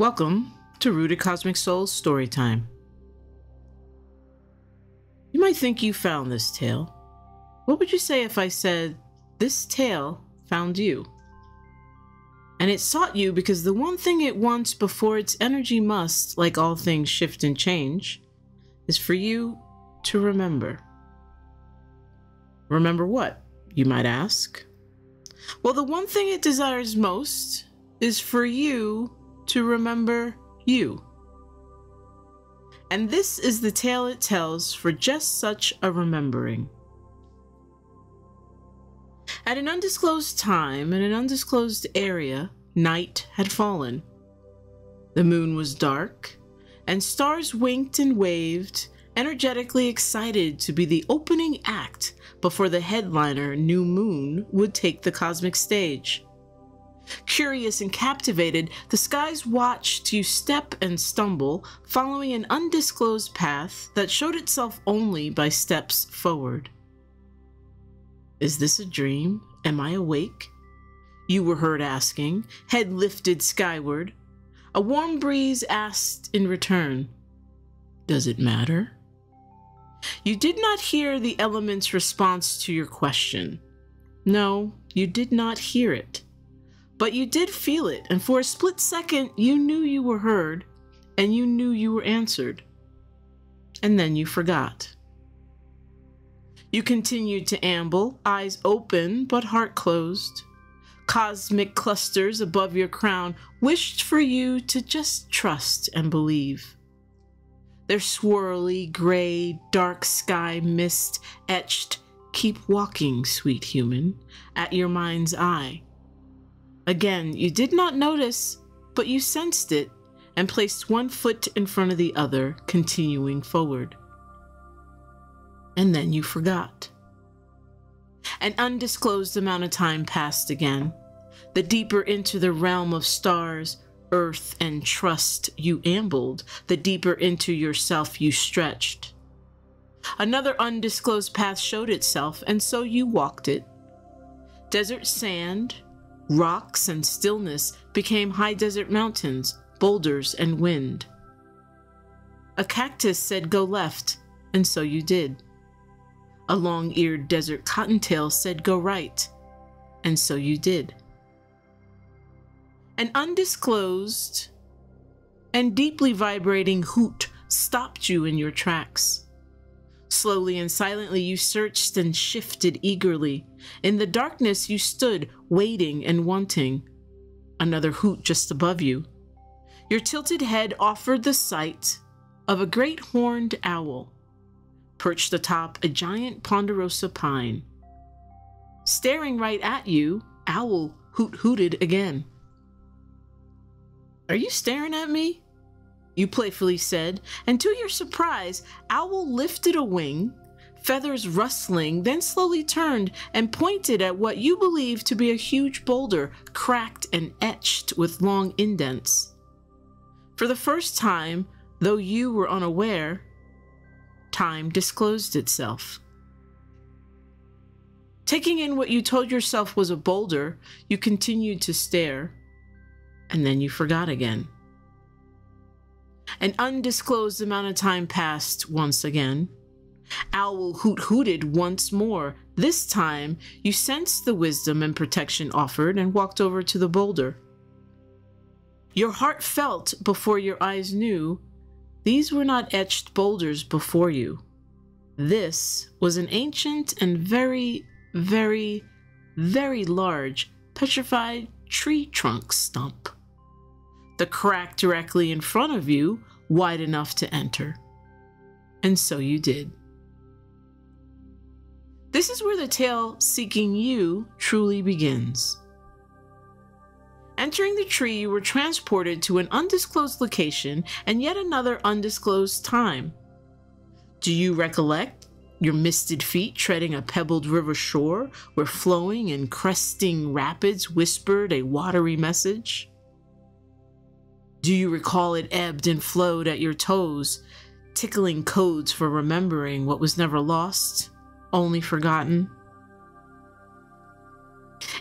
Welcome to Rooted Cosmic Souls Storytime. You might think you found this tale. What would you say if I said, This tale found you? And it sought you because the one thing it wants before its energy must, like all things shift and change, is for you to remember. Remember what, you might ask? Well, the one thing it desires most is for you to remember you. And this is the tale it tells for just such a remembering. At an undisclosed time in an undisclosed area, night had fallen. The moon was dark, and stars winked and waved, energetically excited to be the opening act before the headliner, New Moon, would take the cosmic stage. Curious and captivated, the skies watched you step and stumble, following an undisclosed path that showed itself only by steps forward. Is this a dream? Am I awake? You were heard asking, head lifted skyward. A warm breeze asked in return, Does it matter? You did not hear the element's response to your question. No, you did not hear it. But you did feel it, and for a split second, you knew you were heard, and you knew you were answered. And then you forgot. You continued to amble, eyes open but heart closed. Cosmic clusters above your crown wished for you to just trust and believe. Their swirly, gray, dark sky mist etched, Keep walking, sweet human, at your mind's eye. Again, you did not notice, but you sensed it and placed one foot in front of the other, continuing forward. And then you forgot. An undisclosed amount of time passed again. The deeper into the realm of stars, earth, and trust you ambled, the deeper into yourself you stretched. Another undisclosed path showed itself, and so you walked it. Desert sand, rocks, and stillness became high desert mountains, boulders, and wind. A cactus said go left, and so you did. A long eared desert cottontail said go right, and so you did. An undisclosed and deeply vibrating hoot stopped you in your tracks. Slowly and silently, you searched and shifted eagerly. In the darkness, you stood, waiting and wanting. Another hoot just above you. Your tilted head offered the sight of a great horned owl, perched atop a giant ponderosa pine. Staring right at you, Owl hoot hooted again. Are you staring at me? You playfully said, and to your surprise, Owl lifted a wing, feathers rustling, then slowly turned and pointed at what you believed to be a huge boulder, cracked and etched with long indents. For the first time, though you were unaware, time disclosed itself. Taking in what you told yourself was a boulder, you continued to stare, and then you forgot again. An undisclosed amount of time passed once again. Owl hoot hooted once more. This time, you sensed the wisdom and protection offered and walked over to the boulder. Your heart felt before your eyes knew these were not etched boulders before you. This was an ancient and very, very, very large petrified tree trunk stump the crack directly in front of you wide enough to enter. And so you did. This is where the tale seeking you truly begins. Entering the tree, you were transported to an undisclosed location and yet another undisclosed time. Do you recollect your misted feet treading a pebbled river shore where flowing and cresting rapids whispered a watery message? Do you recall it ebbed and flowed at your toes, tickling codes for remembering what was never lost, only forgotten?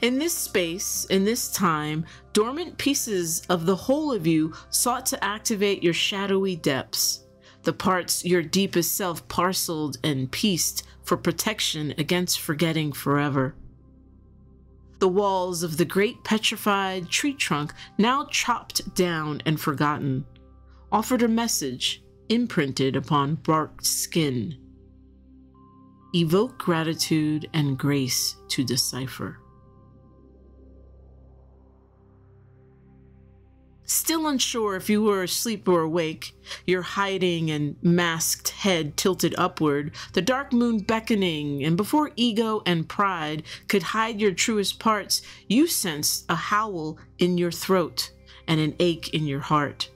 In this space, in this time, dormant pieces of the whole of you sought to activate your shadowy depths, the parts your deepest self parceled and pieced for protection against forgetting forever. The walls of the great petrified tree trunk, now chopped down and forgotten, offered a message imprinted upon barked skin. Evoke gratitude and grace to decipher. Still unsure if you were asleep or awake, your hiding and masked head tilted upward, the dark moon beckoning, and before ego and pride could hide your truest parts, you sensed a howl in your throat and an ache in your heart.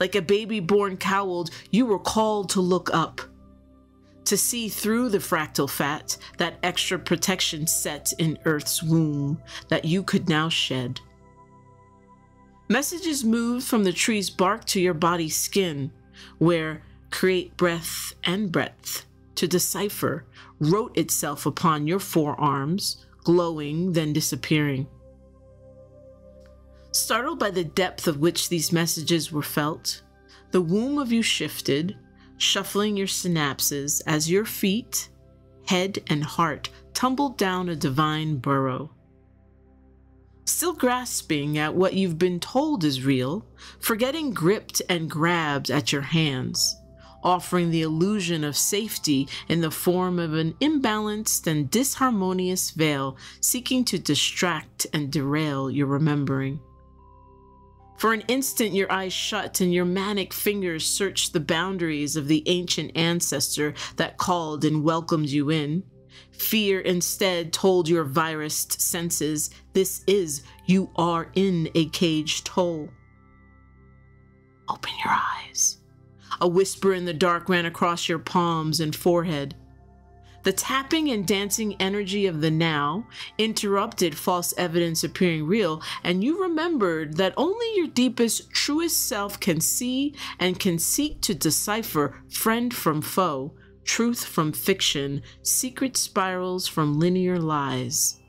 Like a baby born cowled, you were called to look up, to see through the fractal fat, that extra protection set in Earth's womb that you could now shed. Messages moved from the tree's bark to your body's skin, where create breath and breadth to decipher wrote itself upon your forearms, glowing, then disappearing. Startled by the depth of which these messages were felt, the womb of you shifted, shuffling your synapses as your feet, head, and heart tumbled down a divine burrow still grasping at what you've been told is real, forgetting gripped and grabbed at your hands, offering the illusion of safety in the form of an imbalanced and disharmonious veil seeking to distract and derail your remembering. For an instant, your eyes shut and your manic fingers searched the boundaries of the ancient ancestor that called and welcomed you in Fear instead told your virused senses this is, you are in a caged hole. Open your eyes. A whisper in the dark ran across your palms and forehead. The tapping and dancing energy of the now interrupted false evidence appearing real, and you remembered that only your deepest, truest self can see and can seek to decipher friend from foe, truth from fiction, secret spirals from linear lies.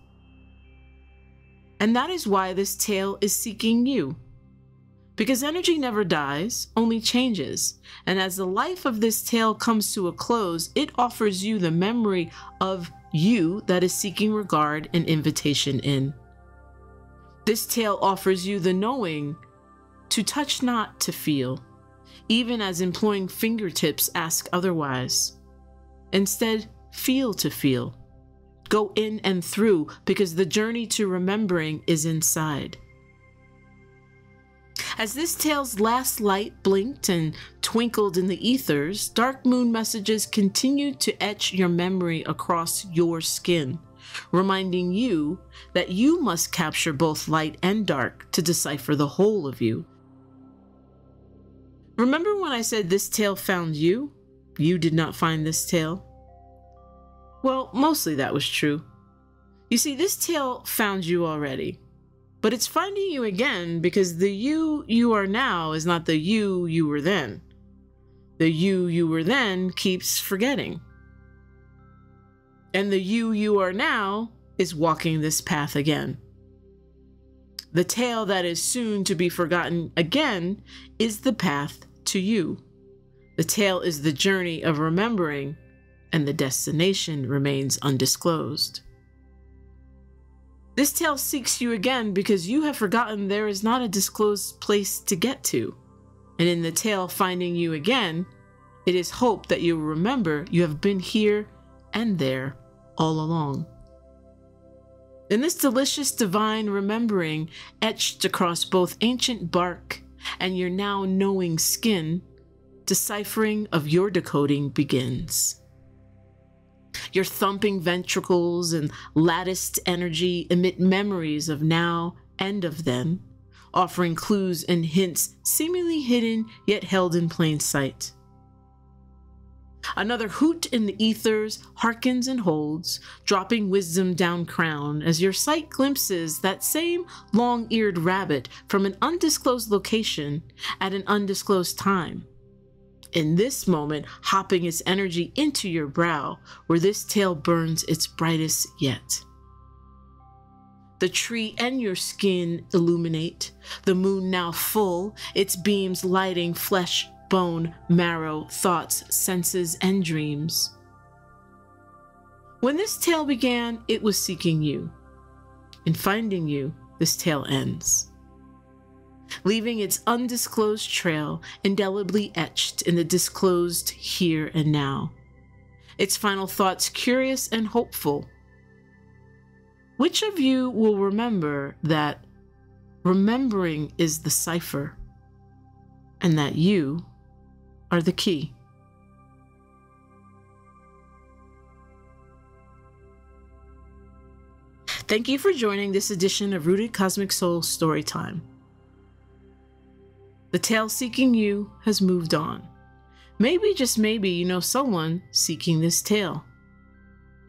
And that is why this tale is seeking you. Because energy never dies, only changes. And as the life of this tale comes to a close, it offers you the memory of you that is seeking regard and invitation in. This tale offers you the knowing to touch not to feel, even as employing fingertips ask otherwise. Instead, feel to feel. Go in and through because the journey to remembering is inside. As this tale's last light blinked and twinkled in the ethers, dark moon messages continued to etch your memory across your skin, reminding you that you must capture both light and dark to decipher the whole of you. Remember when I said this tale found you? You did not find this tale? Well, mostly that was true. You see, this tale found you already, but it's finding you again because the you you are now is not the you you were then. The you you were then keeps forgetting. And the you you are now is walking this path again. The tale that is soon to be forgotten again is the path to you. The tale is the journey of remembering, and the destination remains undisclosed. This tale seeks you again because you have forgotten there is not a disclosed place to get to. And in the tale finding you again, it is hope that you remember you have been here and there all along. In this delicious divine remembering etched across both ancient bark and your now knowing skin, deciphering of your decoding begins. Your thumping ventricles and latticed energy emit memories of now and of then, offering clues and hints seemingly hidden yet held in plain sight. Another hoot in the ethers hearkens and holds, dropping wisdom down crown as your sight glimpses that same long eared rabbit from an undisclosed location at an undisclosed time in this moment, hopping its energy into your brow, where this tale burns its brightest yet. The tree and your skin illuminate, the moon now full, its beams lighting flesh, bone, marrow, thoughts, senses, and dreams. When this tale began, it was seeking you. In finding you, this tale ends. Leaving its undisclosed trail indelibly etched in the disclosed here and now. Its final thoughts curious and hopeful. Which of you will remember that remembering is the cipher and that you are the key? Thank you for joining this edition of Rooted Cosmic Soul Storytime. The tale seeking you has moved on. Maybe, just maybe, you know someone seeking this tale.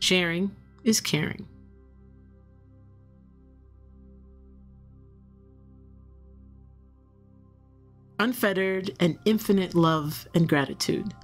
Sharing is caring. Unfettered and infinite love and gratitude.